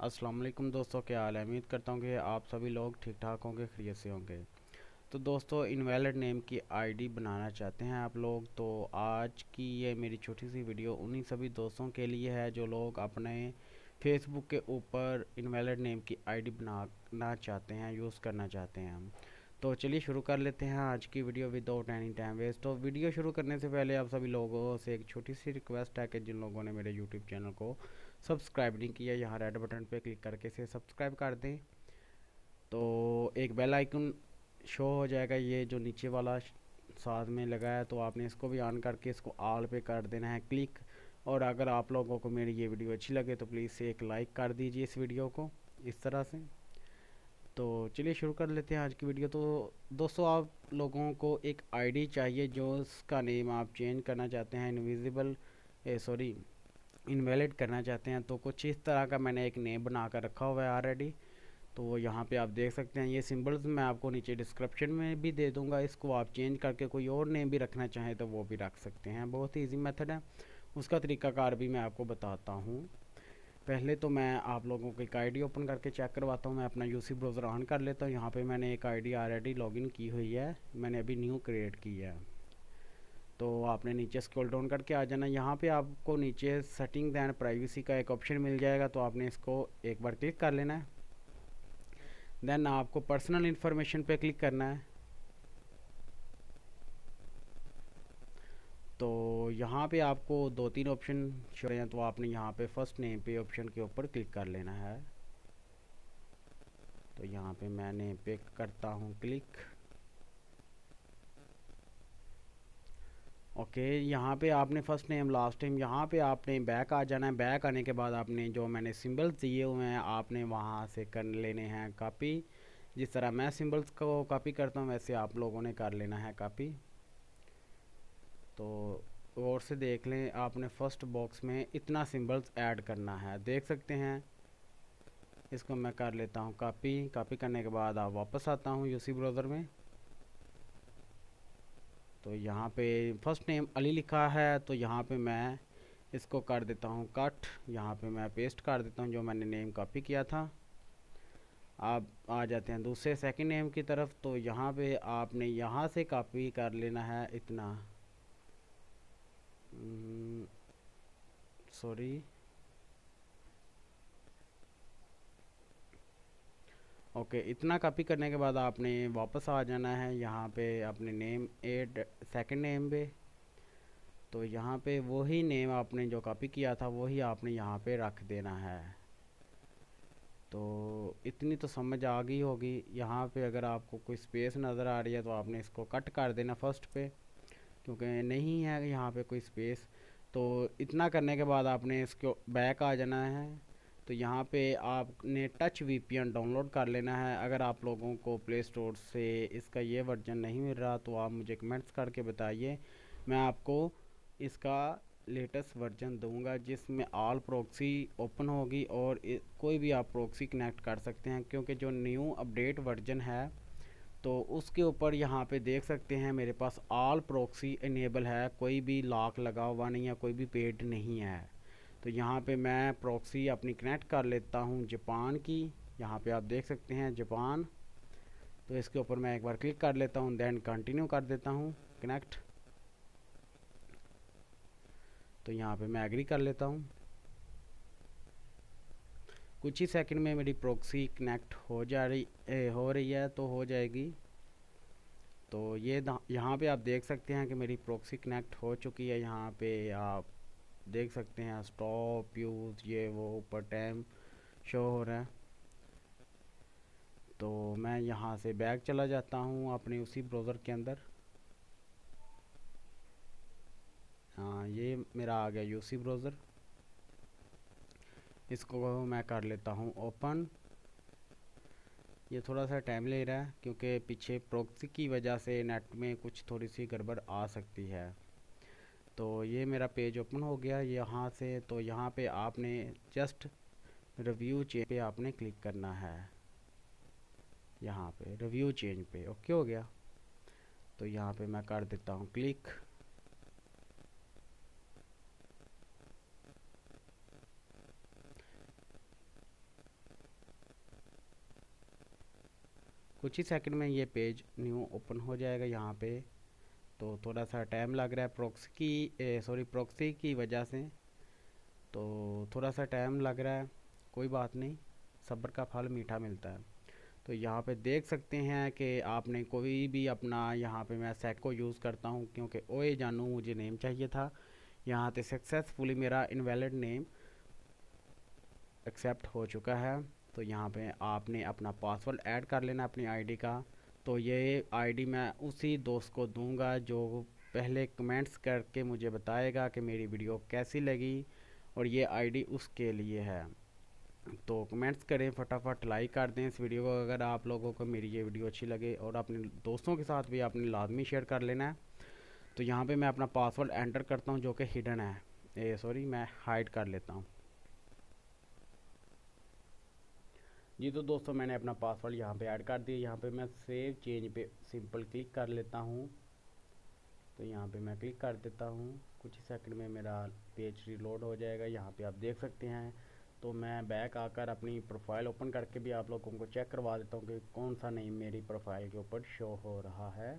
वालेकुम दोस्तों, क्या हाल है? उम्मीद करता हूँ कि आप सभी लोग ठीक ठाक होंगे खरीत से होंगे। तो दोस्तों, इनवैलिड नेम की आईडी बनाना चाहते हैं आप लोग। तो आज की ये मेरी छोटी सी वीडियो उन्हीं सभी दोस्तों के लिए है जो लोग अपने फेसबुक के ऊपर इनवैलिड नेम की आईडी बनाना चाहते हैं, यूज़ करना चाहते हैं तो चलिए शुरू कर लेते हैं आज की video without any time waste तो वीडियो शुरू करने से पहले आप सभी लोगों से एक छोटी सी रिक्वेस्ट है कि जिन लोगों ने मेरे यूट्यूब चैनल को सब्सक्राइब नहीं किया, यहाँ रेड बटन पे क्लिक करके इसे सब्सक्राइब कर दें। तो एक बेल आइकन शो हो जाएगा, ये जो नीचे वाला साथ में लगा है तो आपने इसको भी ऑन करके इसको आल पे कर देना है क्लिक और अगर आप लोगों को मेरी ये वीडियो अच्छी लगे तो प्लीज़ एक लाइक कर दीजिए इस वीडियो को, इस तरह से। तो चलिए शुरू कर लेते हैं आज की वीडियो तो दोस्तों, आप लोगों को एक आईडी चाहिए, जो उसका नेम आप चेंज करना चाहते हैं इनविजिबल सॉरी इनवैलिड करना चाहते हैं तो कुछ इस तरह का मैंने एक नेम बना कर रखा हुआ है ऑलरेडी तो यहाँ पे आप देख सकते हैं, ये सिंबल्स मैं आपको नीचे डिस्क्रिप्शन में भी दे दूँगा, इसको आप चेंज करके कोई और नेम भी रखना चाहें तो वो भी रख सकते हैं। बहुत ही ईजी मेथड है। उसका तरीकाकार भी मैं आपको बताता हूँ। पहले तो मैं आप लोगों को एक आईडी ओपन करके चेक करवाता हूँ, मैं अपना यूसी ब्राउज़र ऑन कर लेता हूँ। यहाँ पे मैंने एक आईडी ऑलरेडी लॉगिन की हुई है, मैंने अभी न्यू क्रिएट की है। तो आपने नीचे स्क्रॉल डाउन करके आ जाना। यहाँ पे आपको नीचे सेटिंग दैन प्राइवेसी का एक ऑप्शन मिल जाएगा तो आपने इसको एक बार क्लिक कर लेना है। देन आपको पर्सनल इन्फॉर्मेशन पे क्लिक करना है। तो यहाँ पे आपको दो तीन ऑप्शन छोड़े हैं तो आपने यहाँ पे फ़र्स्ट नेम पे ऑप्शन के ऊपर क्लिक कर लेना है। तो यहाँ पे मैं नेम पे करता हूँ क्लिक ओके यहाँ पे आपने फ़र्स्ट नेम लास्ट नेम यहाँ पे आपने बैक आ जाना है। बैक आने के बाद आपने जो मैंने सिंबल्स दिए हुए हैं, आपने वहाँ से कर लेने हैं कॉपी जिस तरह मैं सिंबल्स को कॉपी करता हूँ, वैसे आप लोगों ने कर लेना है कॉपी तो और से देख लें, आपने फ़र्स्ट बॉक्स में इतना सिंबल्स ऐड करना है। देख सकते हैं। इसको मैं कर लेता हूँ कॉपी कॉपी करने के बाद आप वापस आता हूँ यूसी ब्राउज़र में। तो यहाँ पे फ़र्स्ट नेम अली लिखा है तो यहाँ पे मैं इसको कर देता हूँ कट यहाँ पे मैं पेस्ट कर देता हूँ जो मैंने नेम कॉपी किया था. आप आ जाते हैं दूसरे सेकंड नेम की तरफ़ तो यहाँ पे आपने यहाँ से कॉपी कर लेना है इतना. सॉरी ओके इतना कॉपी करने के बाद आपने वापस आ जाना है यहाँ पे अपने नेम एड सेकंड नेम पे। तो यहाँ पे वही नेम आपने जो कॉपी किया था, वही आपने यहाँ पे रख देना है। तो इतनी तो समझ आ गई होगी। यहाँ पे अगर आपको कोई स्पेस नज़र आ रही है तो आपने इसको कट कर देना फ़र्स्ट पे, क्योंकि नहीं है यहाँ पे कोई स्पेस तो इतना करने के बाद आपने इसको बैक आ जाना है। तो यहाँ पे आपने टच वीपीएन डाउनलोड कर लेना है। अगर आप लोगों को प्ले स्टोर से इसका ये वर्जन नहीं मिल रहा तो आप मुझे कमेंट्स करके बताइए। मैं आपको इसका लेटेस्ट वर्जन दूँगा, जिसमें ऑल प्रोक्सी ओपन होगी और कोई भी आप प्रोक्सी कनेक्ट कर सकते हैं, क्योंकि जो न्यू अपडेट वर्जन है तो उसके ऊपर यहाँ पे देख सकते हैं, मेरे पास ऑल प्रोक्सी इनेबल है। कोई भी लॉक लगा हुआ नहीं है, कोई भी पेड नहीं है। तो यहाँ पे मैं प्रॉक्सी अपनी कनेक्ट कर लेता हूँ जापान की। यहाँ पे आप देख सकते हैं जापान। तो इसके ऊपर मैं एक बार क्लिक कर लेता हूँ देन कंटिन्यू कर देता हूँ कनेक्ट तो यहाँ पे मैं एग्री कर लेता हूँ। कुछ ही सेकंड में मेरी प्रॉक्सी कनेक्ट हो जा रही ए, हो रही है तो हो जाएगी। तो ये यहाँ पे आप देख सकते हैं कि मेरी प्रॉक्सी कनेक्ट हो चुकी है। यहाँ पे आप देख सकते हैं स्टॉप यूज़ ये, वो, ऊपर टाइम शो हो रहा है। तो मैं यहाँ से बैग चला जाता हूँ अपने उसी ब्राउज़र के अंदर। हाँ ये मेरा आ गया यूसी ब्राउज़र इसको मैं कर लेता हूँ ओपन ये थोड़ा सा टाइम ले रहा है, क्योंकि पीछे प्रोक्सी की वजह से नेट में कुछ थोड़ी सी गड़बड़ आ सकती है। तो ये मेरा पेज ओपन हो गया यहाँ से तो यहाँ पे आपने जस्ट रिव्यू चेंज पे आपने क्लिक करना है। यहाँ पे रिव्यू चेंज पे, ओके हो गया? तो यहाँ पे मैं कर देता हूँ क्लिक। कुछ ही सेकंड में ये पेज न्यू ओपन हो जाएगा यहाँ पे। तो थोड़ा सा टाइम लग रहा है प्रोक्सी की सॉरी प्रोक्सी की वजह से। तो थोड़ा सा टाइम लग रहा है, कोई बात नहीं, सब्र का फल मीठा मिलता है। तो यहाँ पे देख सकते हैं कि आपने कोई भी अपना यहाँ पे मैं सेक को यूज़ करता हूँ, क्योंकि ओए जानू मुझे नेम चाहिए था। यहाँ पे सक्सेसफुली मेरा इनवैलिड नेम एक्सेप्ट हो चुका है। तो यहाँ पे आपने अपना पासवर्ड ऐड कर लेना अपनी आईडी का। तो ये आईडी मैं उसी दोस्त को दूँगा जो पहले कमेंट्स करके मुझे बताएगा कि मेरी वीडियो कैसी लगी और ये आईडी उसके लिए है। तो कमेंट्स करें, फटाफट लाइक कर दें इस वीडियो को। अगर आप लोगों को मेरी ये वीडियो अच्छी लगे और अपने दोस्तों के साथ भी आपने लाजमी शेयर कर लेना है तो यहाँ पे मैं अपना पासवर्ड एंटर करता हूँ जो कि हिडन है। ए सॉरी मैं हाइड कर लेता हूँ। जी तो दोस्तों मैंने अपना पासवर्ड यहाँ पे ऐड कर दिया। यहाँ पे मैं सेव चेंज पे सिंपल क्लिक कर लेता हूँ। तो यहाँ पे मैं क्लिक कर देता हूँ। कुछ ही सेकंड में मेरा पेज रिलोड हो जाएगा। यहाँ पे आप देख सकते हैं। तो मैं बैक आकर अपनी प्रोफ़ाइल ओपन करके भी आप लोगों को चेक करवा देता हूँ कि कौन सा नेम मेरी प्रोफ़ाइल के ऊपर शो हो रहा है।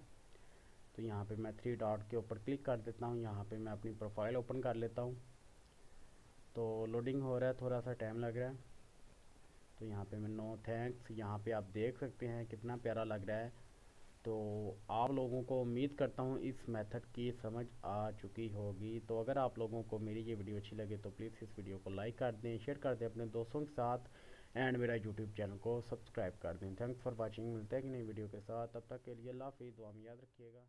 तो यहाँ पे मैं थ्री डॉट के ऊपर क्लिक कर देता हूँ। यहाँ पे मैं अपनी प्रोफ़ाइल ओपन कर लेता हूँ। तो लोडिंग हो रहा है। थोड़ा सा टाइम लग रहा है। तो यहाँ पे मैं नो थैंक्स यहाँ पे आप देख सकते हैं कितना प्यारा लग रहा है। तो आप लोगों को उम्मीद करता हूँ इस मेथड की समझ आ चुकी होगी। तो अगर आप लोगों को मेरी ये वीडियो अच्छी लगे तो प्लीज़ इस वीडियो को लाइक कर दें शेयर कर दें अपने दोस्तों के साथ एंड मेरा यूट्यूब चैनल को सब्सक्राइब कर दें। थैंक्स फॉर वॉचिंग मिलते हैं कि नई वीडियो के साथ। तब तक के लिए हाफिज़, दुआ में याद रखिएगा।